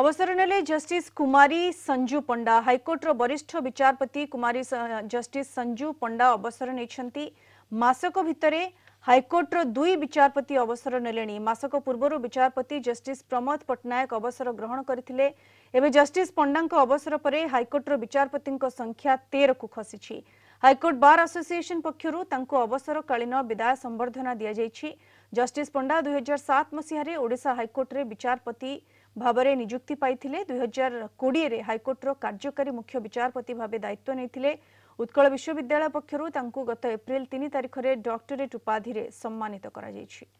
अवसर ने जस्टिस कुमारी संजु पंडा हाइकोर्टर वरिष्ठ विचारपति कुमारी जस्टिस संजु पंडा अवसर नहींसक भितर हाइकोर्टर दुई विचारपति अवसर नेसक पूर्व विचारपति जस्टिस प्रमोद पट्टनायक अवसर ग्रहण करते जस्टिस पंडा अवसर पर हाइकोर्टर विचारपति संख्या तेरह को खसी ହାଇକୋର୍ଟ ବାର୍ ଆସୋସିଏସନ୍ ପକ୍ଷରୁ ତାଙ୍କୁ ଅବସରକାଳୀନ ବିଦାୟ ସମ୍ବର୍ଦ୍ଧନା ଦିଆଯାଇଛି ଜଷ୍ଟିସ୍ ପଣ୍ଡା ଦୁଇହଜାର ସାତ ମସିହାରେ ଓଡ଼ିଶା ହାଇକୋର୍ଟରେ ବିଚାରପତି ଭାବରେ ନିଯୁକ୍ତି ପାଇଥିଲେ ଦୁଇହଜାର କୋଡ଼ିଏରେ ହାଇକୋର୍ଟର କାର୍ଯ୍ୟକାରୀ ମୁଖ୍ୟ ବିଚାରପତି ଭାବେ ଦାୟିତ୍ୱ ନେଇଥିଲେ ଉତ୍କଳ ବିଶ୍ୱବିଦ୍ୟାଳୟ ପକ୍ଷରୁ ତାଙ୍କୁ ଗତ ଏପ୍ରିଲ ତିନି ତାରିଖରେ ଡକ୍ଟରେଟ୍ ଉପାଧିରେ ସମ୍ମାନିତ କରାଯାଇଛି